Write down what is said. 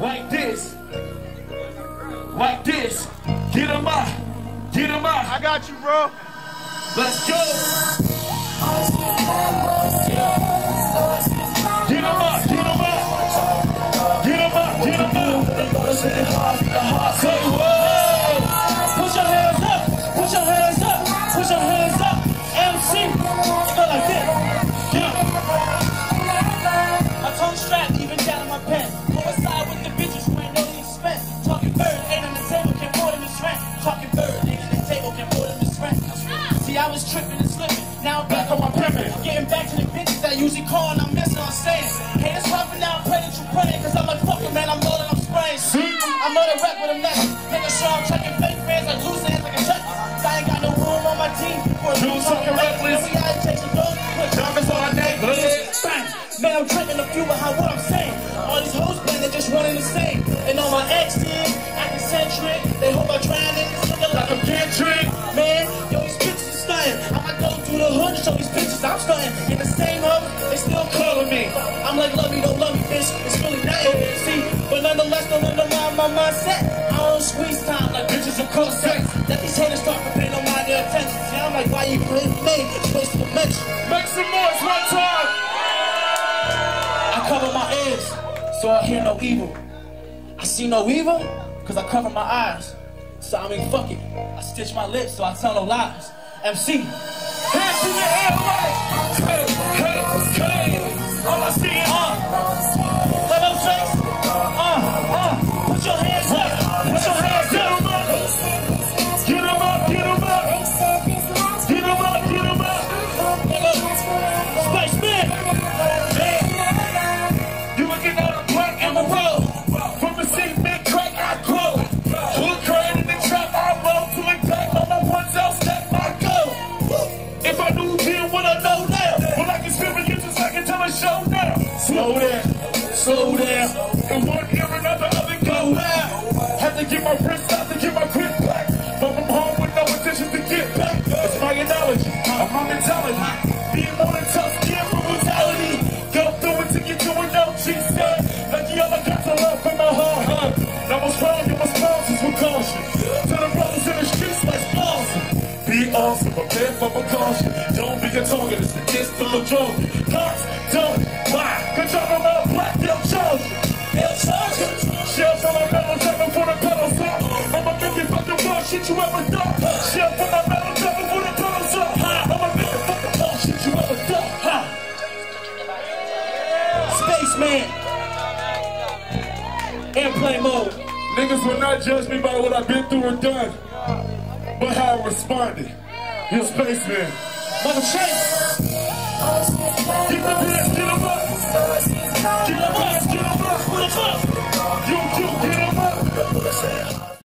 like this, like this. Get him out, get him out. I got you, bro. Let's go. Get him out, get him out. Get him out, get him out. Say I was tripping and slipping. Now I'm back on my pimping. Getting back to the bitches that usually call and I'm missing on saying. Hey, it's popping now, pray that you pray. Cause I'm like, fuck it, man, I'm loaded, I'm spraying. I'm on the rep with a mess. Nigga, sure I'm checking show these bitches I'm stunting. In the same hub, they still calling me. I'm like, love me, don't love me, bitch. It's really nothing. See, but nonetheless, don't undermine my mindset. I don't squeeze time like bitches are cross sex. Let these haters start to pay no mind their attention. See, I'm like, why you play me? Wasted a mention. Make some noise one time. I cover my ears, so I hear no evil. I see no evil, cause I cover my eyes. So I mean, fuck it. I stitch my lips, so I tell no lies. MC. Hands show now. Slow down, slow down. And one ear another other go out. Have to get my wrist out to get my grip back. But I'm home with no intention to get back. It's my analogy, I'm my mentality. Being more than tough, skin for brutality. Go through it to get to an OG set. Like the other got to love from my heart. Huh? Now I'm strong and my sponsors with caution. To the brothers in the streets, let's awesome. Be awesome, prepare for precaution. Don't be a target, it's the the joke. Cops, don't lie. On my black, they'll charge. They'll charge. Shells on my metal, jumping for the pedals up. I'ma make you fucking raw shit you ever thought. Shell for my metal, jumping for the pedals up. I'ma make you fucking raw shit you ever thought. Ha! Spaceman. Airplane mode. Niggas will not judge me by what I've been through and done, but how I responded. You're spaceman. Mother Chase. Keep up, keep up.